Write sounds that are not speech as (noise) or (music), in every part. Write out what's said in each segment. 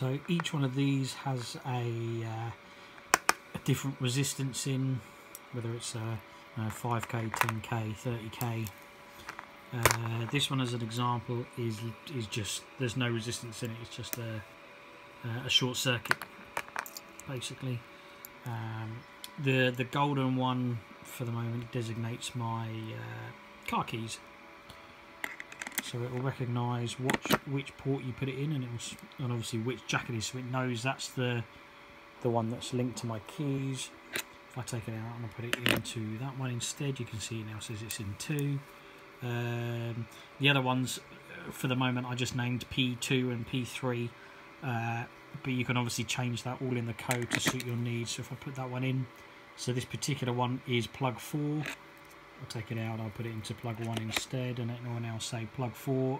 So each one of these has a, uh, a different resistance in, whether it's a, a 5k, 10k, 30k. Uh, this one, as an example, is is just there's no resistance in it. It's just a a short circuit, basically. Um, the the golden one for the moment designates my uh, car keys so it will recognise which which port you put it in and it will, and obviously which jack it is so it knows that's the the one that's linked to my keys. If I take it out and I put it into that one instead you can see it now says it's in two. Um, the other ones uh, for the moment I just named P2 and P3 uh, but you can obviously change that all in the code to suit your needs. So if I put that one in so this particular one is plug 4 I'll take it out, I'll put it into plug 1 instead and it will now say plug 4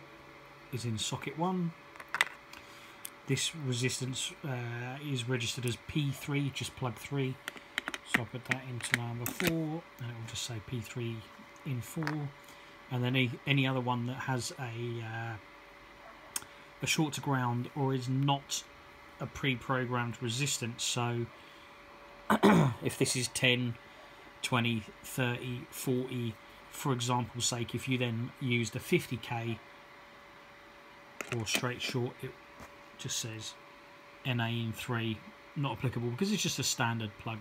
is in socket 1 this resistance uh, is registered as P3, just plug 3 so I'll put that into number 4 and it will just say P3 in 4 and then any, any other one that has a uh, a short to ground or is not a pre-programmed resistance. So (clears throat) if this is 10 20 30 40 for example's sake if you then use the 50k or straight short it just says NA in 3 not applicable because it's just a standard plug